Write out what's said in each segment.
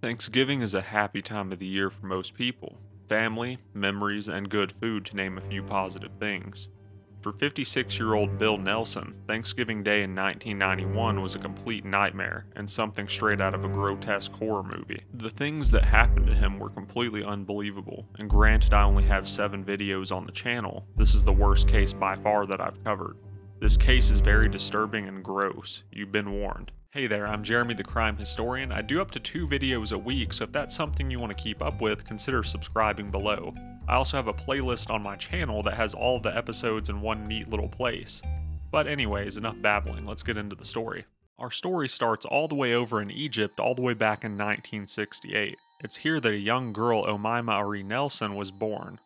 Thanksgiving is a happy time of the year for most people. Family, memories, and good food to name a few positive things. For 56 year old Bill Nelson, Thanksgiving Day in 1991 was a complete nightmare and something straight out of a grotesque horror movie. The things that happened to him were completely unbelievable, and granted, I only have 7 videos on the channel, this is the worst case by far that I've covered. This case is very disturbing and gross, you've been warned. Hey there, I'm Jeremy the Crime Historian. I do up to two videos a week, so if that's something you want to keep up with, consider subscribing below. I also have a playlist on my channel that has all the episodes in one neat little place. But anyways, enough babbling, let's get into the story. Our story starts all the way over in Egypt, all the way back in 1968. It's here that a young girl, Omaima Ari Nelson, was born.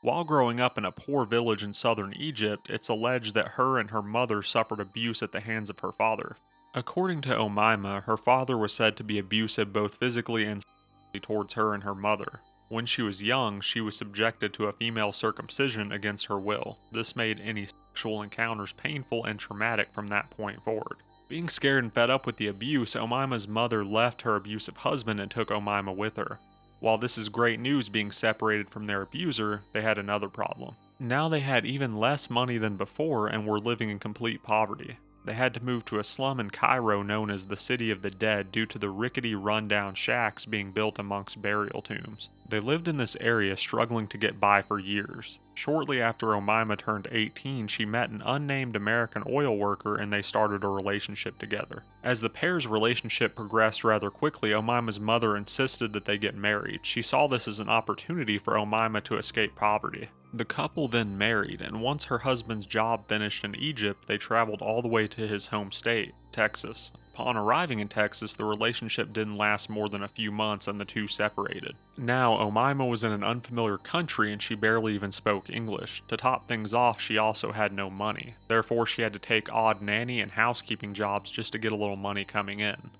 While growing up in a poor village in southern Egypt, it's alleged that her and her mother suffered abuse at the hands of her father. According to Omaima, her father was said to be abusive both physically and sexually towards her and her mother. When she was young, she was subjected to a female circumcision against her will. This made any sexual encounters painful and traumatic from that point forward. Being scared and fed up with the abuse, Omaima's mother left her abusive husband and took Omaima with her. While this is great news being separated from their abuser, they had another problem. Now they had even less money than before and were living in complete poverty. They had to move to a slum in Cairo known as the City of the Dead due to the rickety rundown shacks being built amongst burial tombs. They lived in this area struggling to get by for years. Shortly after Omaima turned 18, she met an unnamed American oil worker and they started a relationship together. As the pair's relationship progressed rather quickly, Omaima's mother insisted that they get married. She saw this as an opportunity for Omaima to escape poverty. The couple then married, and once her husband's job finished in Egypt, they traveled all the way to his home state, Texas. Upon arriving in Texas, the relationship didn't last more than a few months and the two separated. Now, Omaima was in an unfamiliar country and she barely even spoke English. To top things off, she also had no money. Therefore, she had to take odd nanny and housekeeping jobs just to get a little money coming in.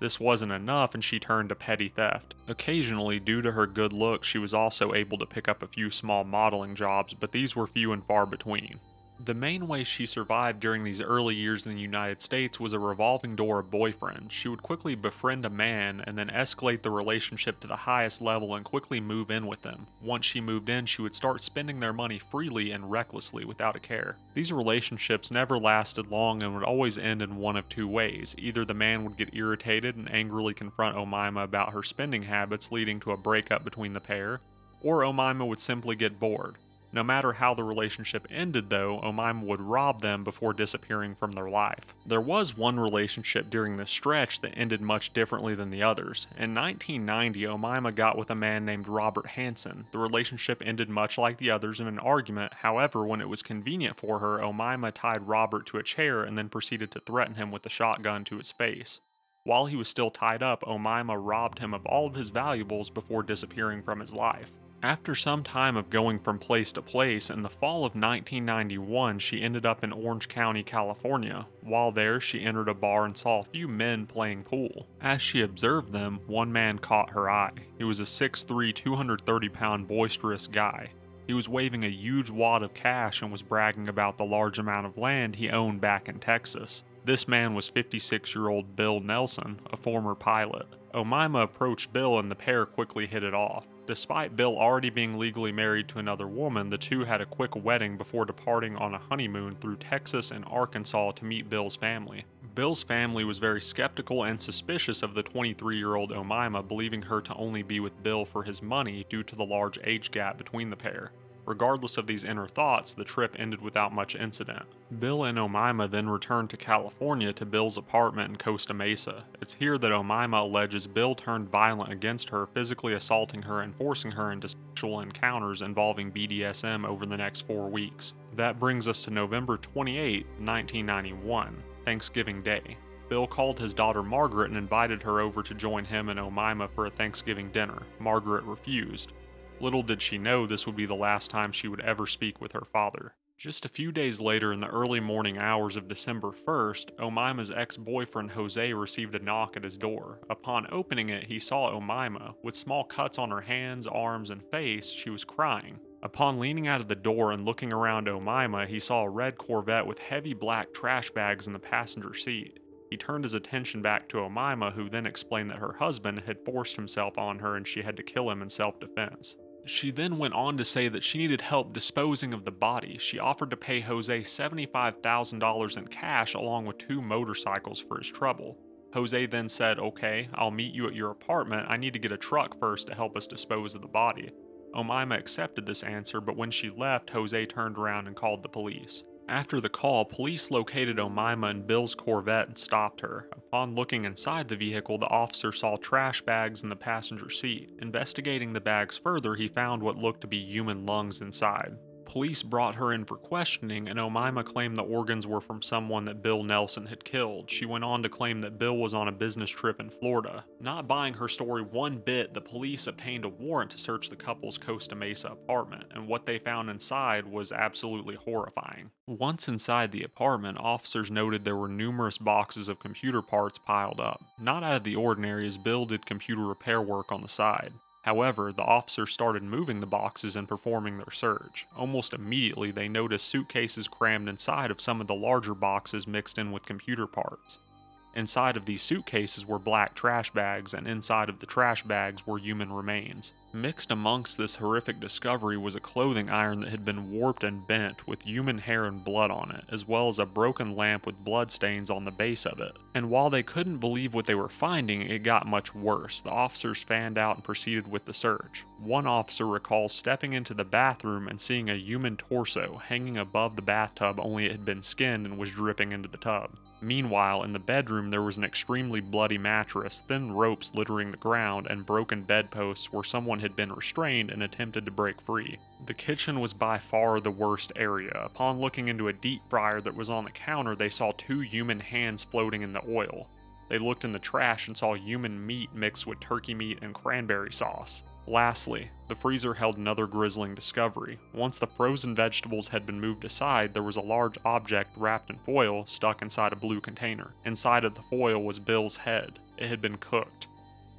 This wasn't enough and she turned to petty theft. Occasionally, due to her good looks, she was also able to pick up a few small modeling jobs, but these were few and far between. The main way she survived during these early years in the United States was a revolving door of boyfriends. She would quickly befriend a man and then escalate the relationship to the highest level and quickly move in with them. Once she moved in, she would start spending their money freely and recklessly without a care. These relationships never lasted long and would always end in one of two ways. Either the man would get irritated and angrily confront Omaima about her spending habits, leading to a breakup between the pair, or Omaima would simply get bored. No matter how the relationship ended, though, Omaima would rob them before disappearing from their life. There was one relationship during this stretch that ended much differently than the others. In 1990, Omaima got with a man named Robert Hansen. The relationship ended much like the others in an argument, however, when it was convenient for her, Omaima tied Robert to a chair and then proceeded to threaten him with a shotgun to his face. While he was still tied up, Omaima robbed him of all of his valuables before disappearing from his life. After some time of going from place to place, in the fall of 1991, she ended up in Orange County, California. While there, she entered a bar and saw a few men playing pool. As she observed them, one man caught her eye. He was a 6'3, 230 pound boisterous guy. He was waving a huge wad of cash and was bragging about the large amount of land he owned back in Texas. This man was 56 year old Bill Nelson, a former pilot. Omaima approached Bill and the pair quickly hit it off. Despite Bill already being legally married to another woman, the two had a quick wedding before departing on a honeymoon through Texas and Arkansas to meet Bill's family. Bill's family was very skeptical and suspicious of the 23 year old Omaima, believing her to only be with Bill for his money due to the large age gap between the pair. Regardless of these inner thoughts, the trip ended without much incident. Bill and Omaima then returned to California to Bill's apartment in Costa Mesa. It's here that Omaima alleges Bill turned violent against her, physically assaulting her and forcing her into sexual encounters involving BDSM over the next four weeks. That brings us to November 28, 1991, Thanksgiving Day. Bill called his daughter Margaret and invited her over to join him and Omaima for a Thanksgiving dinner. Margaret refused. Little did she know this would be the last time she would ever speak with her father. Just a few days later, in the early morning hours of December 1st, Omaima's ex boyfriend Jose received a knock at his door. Upon opening it, he saw Omaima. With small cuts on her hands, arms, and face, she was crying. Upon leaning out of the door and looking around Omaima, he saw a red Corvette with heavy black trash bags in the passenger seat. He turned his attention back to Omaima, who then explained that her husband had forced himself on her and she had to kill him in self defense. She then went on to say that she needed help disposing of the body. She offered to pay Jose $75,000 in cash along with two motorcycles for his trouble. Jose then said, Okay, I'll meet you at your apartment. I need to get a truck first to help us dispose of the body. Omaima accepted this answer, but when she left, Jose turned around and called the police. After the call, police located Omaima in Bill's Corvette and stopped her. Upon looking inside the vehicle, the officer saw trash bags in the passenger seat. Investigating the bags further, he found what looked to be human lungs inside. Police brought her in for questioning, and Omaima claimed the organs were from someone that Bill Nelson had killed. She went on to claim that Bill was on a business trip in Florida. Not buying her story one bit, the police obtained a warrant to search the couple's Costa Mesa apartment, and what they found inside was absolutely horrifying. Once inside the apartment, officers noted there were numerous boxes of computer parts piled up. Not out of the ordinary, as Bill did computer repair work on the side. However, the officers started moving the boxes and performing their search. Almost immediately, they noticed suitcases crammed inside of some of the larger boxes mixed in with computer parts. Inside of these suitcases were black trash bags, and inside of the trash bags were human remains. Mixed amongst this horrific discovery was a clothing iron that had been warped and bent with human hair and blood on it, as well as a broken lamp with blood stains on the base of it. And while they couldn't believe what they were finding, it got much worse. The officers fanned out and proceeded with the search. One officer recalls stepping into the bathroom and seeing a human torso hanging above the bathtub, only it had been skinned and was dripping into the tub. Meanwhile, in the bedroom, there was an extremely bloody mattress, thin ropes littering the ground, and broken bedposts where someone had been restrained and attempted to break free. The kitchen was by far the worst area. Upon looking into a deep fryer that was on the counter, they saw two human hands floating in the oil. They looked in the trash and saw human meat mixed with turkey meat and cranberry sauce. Lastly, the freezer held another grisling discovery. Once the frozen vegetables had been moved aside, there was a large object wrapped in foil stuck inside a blue container. Inside of the foil was Bill's head. It had been cooked.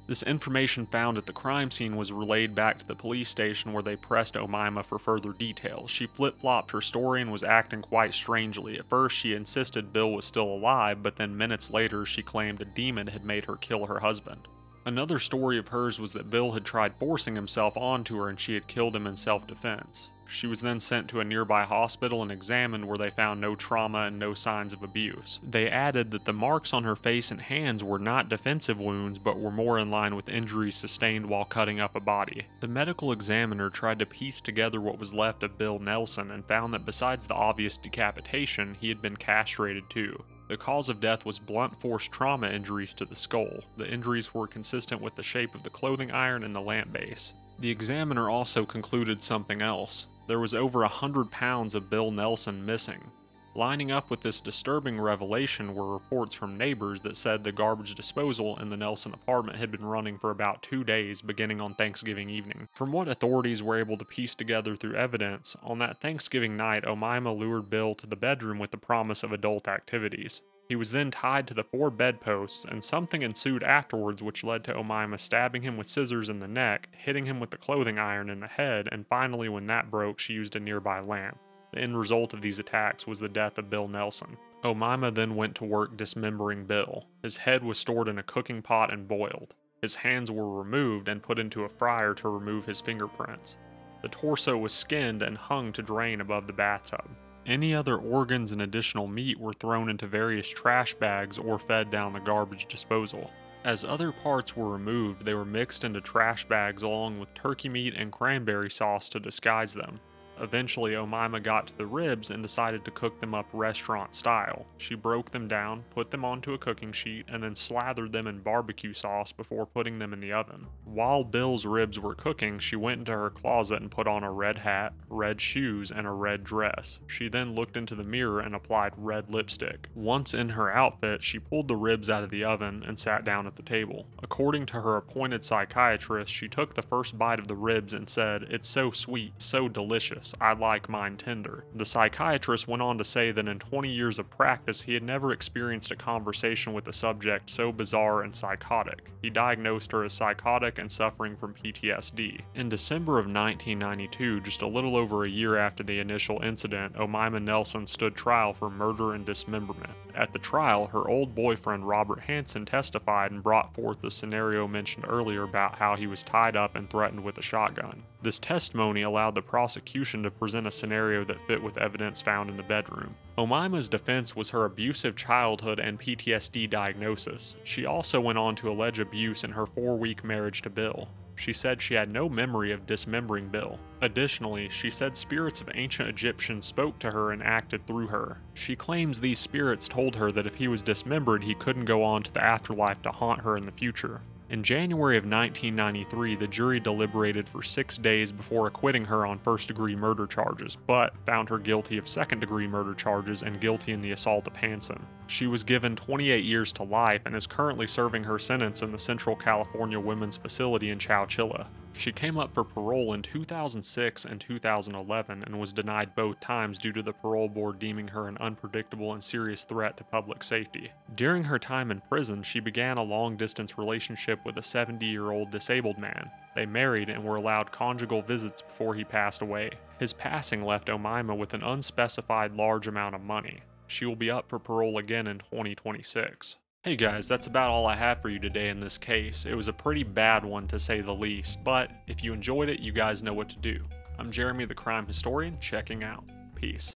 This information found at the crime scene was relayed back to the police station where they pressed Omaima for further details. She flip flopped her story and was acting quite strangely. At first, she insisted Bill was still alive, but then minutes later, she claimed a demon had made her kill her husband. Another story of hers was that Bill had tried forcing himself onto her and she had killed him in self defense. She was then sent to a nearby hospital and examined where they found no trauma and no signs of abuse. They added that the marks on her face and hands were not defensive wounds but were more in line with injuries sustained while cutting up a body. The medical examiner tried to piece together what was left of Bill Nelson and found that besides the obvious decapitation, he had been castrated too. The cause of death was blunt force trauma injuries to the skull. The injuries were consistent with the shape of the clothing iron and the lamp base. The examiner also concluded something else there was over a hundred pounds of Bill Nelson missing. Lining up with this disturbing revelation were reports from neighbors that said the garbage disposal in the Nelson apartment had been running for about two days beginning on Thanksgiving evening. From what authorities were able to piece together through evidence, on that Thanksgiving night, Omaima lured Bill to the bedroom with the promise of adult activities. He was then tied to the four bedposts, and something ensued afterwards which led to Omaima stabbing him with scissors in the neck, hitting him with the clothing iron in the head, and finally, when that broke, she used a nearby lamp. The end result of these attacks was the death of Bill Nelson. Omaima then went to work dismembering Bill. His head was stored in a cooking pot and boiled. His hands were removed and put into a fryer to remove his fingerprints. The torso was skinned and hung to drain above the bathtub. Any other organs and additional meat were thrown into various trash bags or fed down the garbage disposal. As other parts were removed, they were mixed into trash bags along with turkey meat and cranberry sauce to disguise them. Eventually, Omaima got to the ribs and decided to cook them up restaurant style. She broke them down, put them onto a cooking sheet, and then slathered them in barbecue sauce before putting them in the oven. While Bill's ribs were cooking, she went into her closet and put on a red hat, red shoes, and a red dress. She then looked into the mirror and applied red lipstick. Once in her outfit, she pulled the ribs out of the oven and sat down at the table. According to her appointed psychiatrist, she took the first bite of the ribs and said, It's so sweet, so delicious sex. I like mine tender. The psychiatrist went on to say that in 20 years of practice, he had never experienced a conversation with a subject so bizarre and psychotic. He diagnosed her as psychotic and suffering from PTSD. In December of 1992, just a little over a year after the initial incident, Omaima Nelson stood trial for murder and dismemberment. At the trial, her old boyfriend Robert Hansen testified and brought forth the scenario mentioned earlier about how he was tied up and threatened with a shotgun. This testimony allowed the prosecution to present a scenario that fit with evidence found in the bedroom. Omaima's defense was her abusive childhood and PTSD diagnosis. She also went on to allege abuse in her four week marriage to Bill. She said she had no memory of dismembering Bill. Additionally, she said spirits of ancient Egyptians spoke to her and acted through her. She claims these spirits told her that if he was dismembered, he couldn't go on to the afterlife to haunt her in the future. In January of 1993, the jury deliberated for six days before acquitting her on first degree murder charges, but found her guilty of second degree murder charges and guilty in the assault of Hansen. She was given 28 years to life and is currently serving her sentence in the Central California Women's Facility in Chowchilla. She came up for parole in 2006 and 2011 and was denied both times due to the parole board deeming her an unpredictable and serious threat to public safety. During her time in prison, she began a long distance relationship with a 70 year old disabled man. They married and were allowed conjugal visits before he passed away. His passing left Omaima with an unspecified large amount of money. She will be up for parole again in 2026. Hey guys, that's about all I have for you today in this case. It was a pretty bad one to say the least, but if you enjoyed it, you guys know what to do. I'm Jeremy the Crime Historian, checking out. Peace.